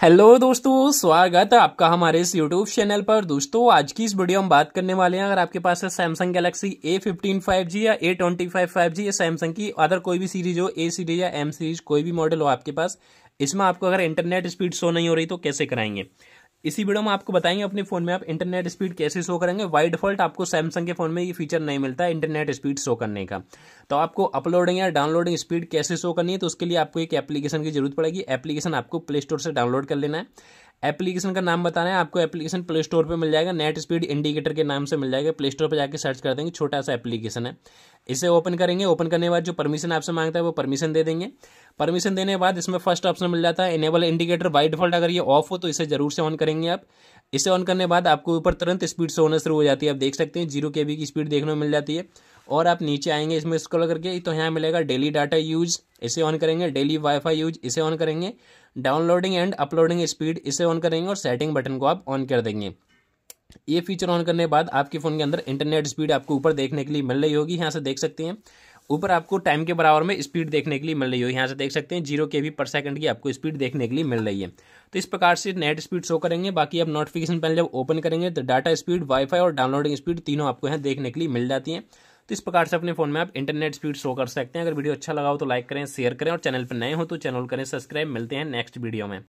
Hello दोस्तों, स्वागत है आपका हमारे इस यूट्यूब चैनल पर। दोस्तों, आज की इस वीडियो हम बात करने वाले हैं। अगर आपके पास है Samsung Galaxy A fifteen five G या A twenty five five G या सैमसंग की अदर कोई भी सीरीज़ हो ए सीरीज़ या एम सीरीज़ कोई भी मॉडल हो आपके पास, इसमें आपको अगर इंटरनेट स्पीड शो नहीं हो रही तो कैसे कराएँगे? इसी वीडियो में आपको बताएँगे अपने फ़ोन में आप इंटरनेट स्पीड कैसे शो करेंगे। बाई डिफ़ॉल्ट आपको सैमसंग के फ़ोन में ये फीचर नहीं मिलता है इंटरनेट स्पीड शो करने का। तो आपको अपलोडिंग या डाउनलोडिंग स्पीड कैसे शो करनी है तो उसके लिए आपको एक एप्लीकेशन की ज़रूरत पड़ेगी। एप्लीकेशन आपको प्ले स्टोर से डाउनलोड कर लेना है। एप्लीकेशन का नाम बताना है, आपको एप्लीकेशन प्ले स्टोर पर मिल जाएगा। नेट स्पीड इंडिकेटर के नाम से मिल जाएगा। प्ले स्टोर पर जाकर सर्च कर देंगे, छोटा सा एप्लीकेशन है। इसे ओपन करेंगे। ओपन करने के बाद जो परमिशन आपसे माँगता है, वो परमिशन दे देंगे। परमिशन देने के बाद इसमें फ़र्स्ट ऑप्शन मिल जाता है इनेबल इंडिकेटर बाई डिफ़ॉल्ट अगर ये ऑफ़ हो तो इसे ज़रूर से ऑन करेंगे आप। इसे ऑन करने बाद आपको ऊपर तुरंत स्पीड से होना शुरू हो जाती है। आप देख सकते हैं ज़ीरो के की स्पीड देखने को मिल जाती है। और आप नीचे आएँगे, इसमें स्क्रॉल करके तो यहाँ मिलेगा डेली डाटा यूज़ इसे ऑन करेंगे। डेली वाईफाई यूज़ इसे ऑन करेंगे। डाउनलोडिंग एंड अपलोडिंग स्पीड इसे ऑन करेंगे और सेटिंग बटन को आप ऑन कर देंगे। ये फीचर ऑन करने के बाद आपके फ़ोन के अंदर इंटरनेट स्पीड आपको ऊपर देखने के लिए मिल रही होगी। यहाँ से देख सकते हैं ऊपर आपको टाइम के बराबर में स्पीड देखने के लिए मिल रही हो। यहाँ से देख सकते हैं ज़ीरो के भी पर सेकंड की आपको स्पीड देखने के लिए मिल रही है। तो इस प्रकार से नेट स्पीड शो करेंगे। बाकी आप नोटिफिकेशन पैनल जब ओपन करेंगे तो डाटा स्पीड वाईफाई और डाउनलोडिंग स्पीड तीनों आपको यहाँ देखने के लिए मिल जाती है। तो इस प्रकार से अपने फ़ोन में आप इंटरनेट स्पीड शो कर सकते हैं। अगर वीडियो अच्छा लगा हो तो लाइक करें शेयर करें और चैनल पर नए हो तो चैनल करें सब्सक्राइब मिलते हैं नेक्स्ट वीडियो में।